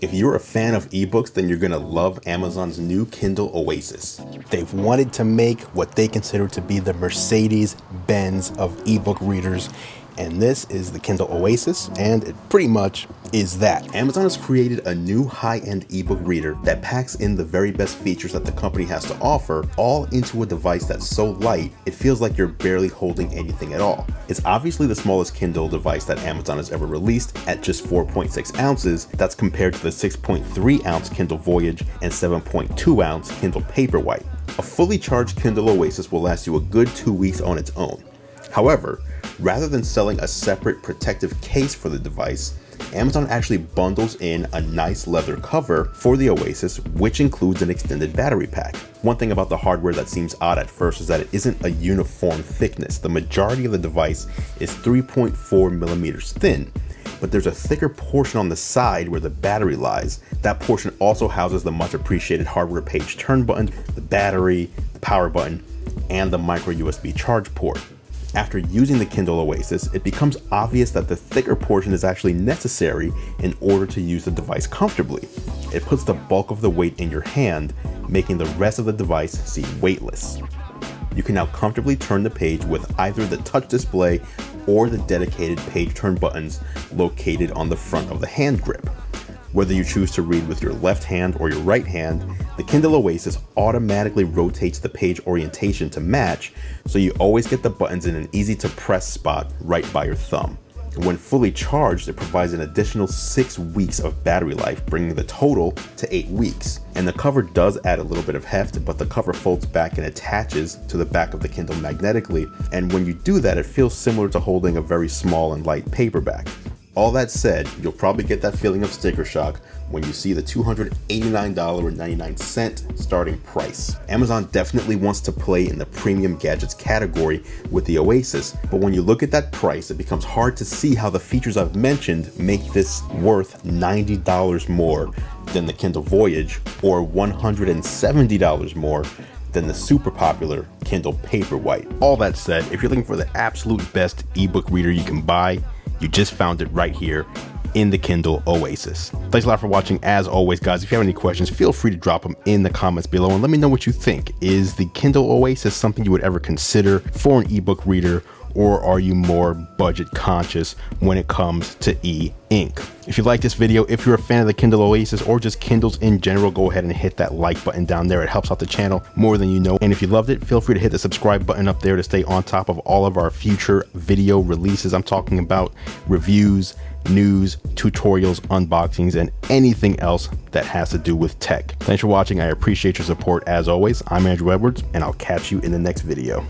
If you're a fan of ebooks, then you're gonna love Amazon's new Kindle Oasis. They've wanted to make what they consider to be the Mercedes Benz of ebook readers, and this is the Kindle Oasis, and it pretty much is that. Amazon has created a new high-end ebook reader that packs in the very best features that the company has to offer, all into a device that's so light, it feels like you're barely holding anything at all. It's obviously the smallest Kindle device that Amazon has ever released at just 4.6 ounces, that's compared to the 6.3 ounce Kindle Voyage and 7.2 ounce Kindle Paperwhite. A fully charged Kindle Oasis will last you a good two weeks on its own. However, rather than selling a separate protective case for the device, Amazon actually bundles in a nice leather cover for the Oasis, which includes an extended battery pack. One thing about the hardware that seems odd at first is that it isn't a uniform thickness. The majority of the device is 3.4 millimeters thin, but there's a thicker portion on the side where the battery lies. That portion also houses the much appreciated hardware page turn button, the battery, the power button, and the micro USB charge port. After using the Kindle Oasis, it becomes obvious that the thicker portion is actually necessary in order to use the device comfortably. It puts the bulk of the weight in your hand, making the rest of the device seem weightless. You can now comfortably turn the page with either the touch display or the dedicated page turn buttons located on the front of the hand grip. Whether you choose to read with your left hand or your right hand, the Kindle Oasis automatically rotates the page orientation to match, so you always get the buttons in an easy to press spot right by your thumb. When fully charged, it provides an additional 6 weeks of battery life, bringing the total to 8 weeks. And the cover does add a little bit of heft, but the cover folds back and attaches to the back of the Kindle magnetically, and when you do that, it feels similar to holding a very small and light paperback. All that said, you'll probably get that feeling of sticker shock when you see the $289.99 starting price. Amazon definitely wants to play in the premium gadgets category with the Oasis, but when you look at that price, it becomes hard to see how the features I've mentioned make this worth $90 more than the Kindle Voyage or $170 more than the super popular Kindle Paperwhite. All that said, if you're looking for the absolute best ebook reader you can buy, you just found it right here in the Kindle Oasis. Thanks a lot for watching. As always, guys, if you have any questions, feel free to drop them in the comments below and let me know what you think. Is the Kindle Oasis something you would ever consider for an ebook reader? Or are you more budget conscious when it comes to e-ink? If you like this video, if you're a fan of the Kindle Oasis or just Kindles in general, go ahead and hit that like button down there. It helps out the channel more than you know. And if you loved it, feel free to hit the subscribe button up there to stay on top of all of our future video releases. I'm talking about reviews, news, tutorials, unboxings, and anything else that has to do with tech. Thanks for watching. I appreciate your support as always. I'm Andru Edwards, and I'll catch you in the next video.